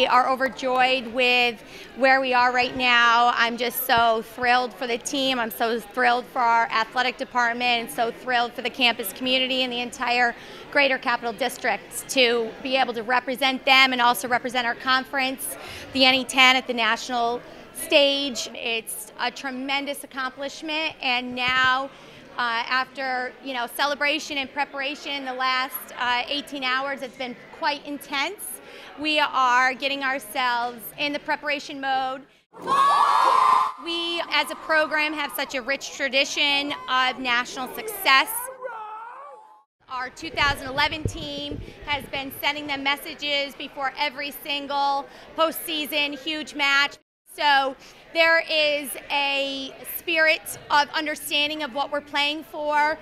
are overjoyed with where we are right now. I'm just so thrilled for the team. I'm so thrilled for our athletic department and so thrilled for the campus community and the entire Greater Capital District to be able to represent them and also represent our conference, the NE10 at the national stage. It's a tremendous accomplishment and now uh, after you know celebration and preparation in the last uh, 18 hours it's been quite intense we are getting ourselves in the preparation mode. We as a program have such a rich tradition of national success. Our 2011 team has been sending them messages before every single postseason huge match so there is a spirit of understanding of what we're playing for,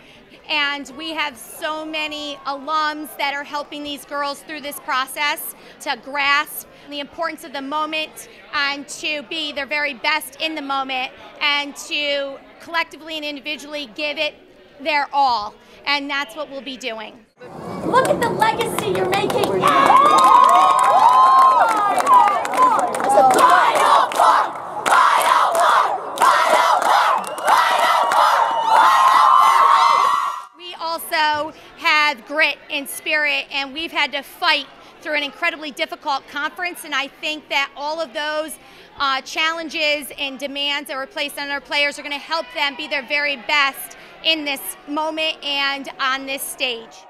and we have so many alums that are helping these girls through this process to grasp the importance of the moment and to be their very best in the moment and to collectively and individually give it their all. And that's what we'll be doing. Look at the legacy you're making. Have grit and spirit, and we've had to fight through an incredibly difficult conference. And I think that all of those uh, challenges and demands that were placed on our players are going to help them be their very best in this moment and on this stage.